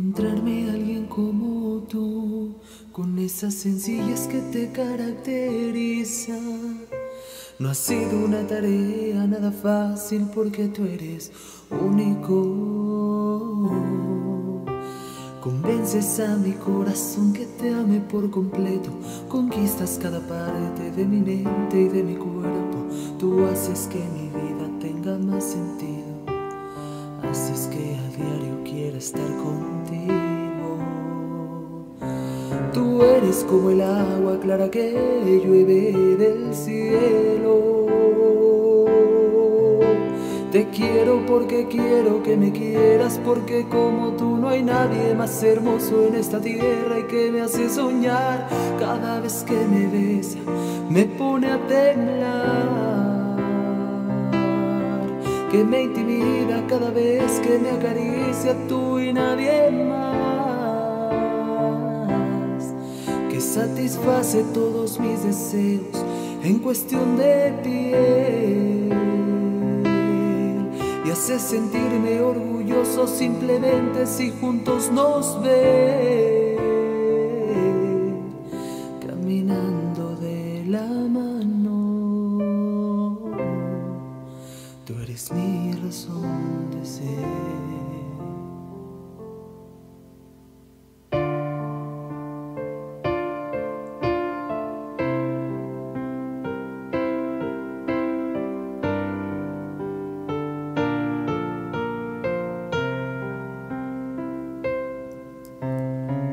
encontrarme a alguien como tú, con esas sencillas que te caracteriza. No ha sido una tarea nada fácil porque tú eres único. Convences a mi corazón que te ame por completo. Conquistas cada parte de mi mente y de mi cuerpo. Tú haces que mi vida tenga más sentido. Haces que a diario quiera estar Tú eres como el agua clara que llueve del cielo. Te quiero porque quiero que me quieras, porque como tú no hay nadie más hermoso en esta tierra y que me hace soñar cada vez que me besa, me pone a temblar, que me intimida cada vez que me acaricia tú y nadie más, satisface todos mis deseos en cuestión de piel y hace sentirme orgulloso simplemente si juntos nos ven caminando de la mano. Tú eres mi razón de ser.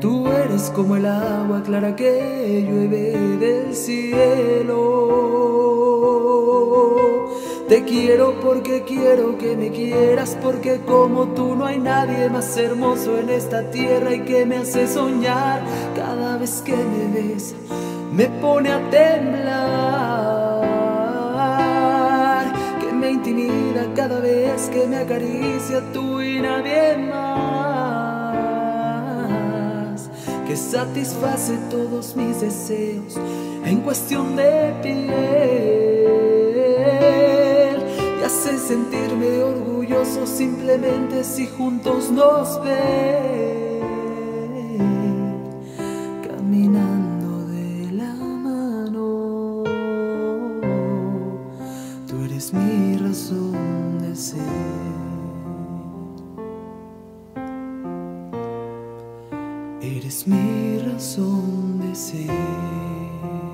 Tú eres como el agua clara que llueve del cielo. Te quiero porque quiero que me quieras, porque como tú no hay nadie más hermoso en esta tierra y que me hace soñar cada vez que me besa, me pone a temblar, que me intimida cada vez que me acaricia tú y nadie que satisface todos mis deseos en cuestión de piel y hace sentirme orgulloso simplemente si juntos nos ven caminando de la mano. Tú eres mi razón de ser. Eres mi razón de ser.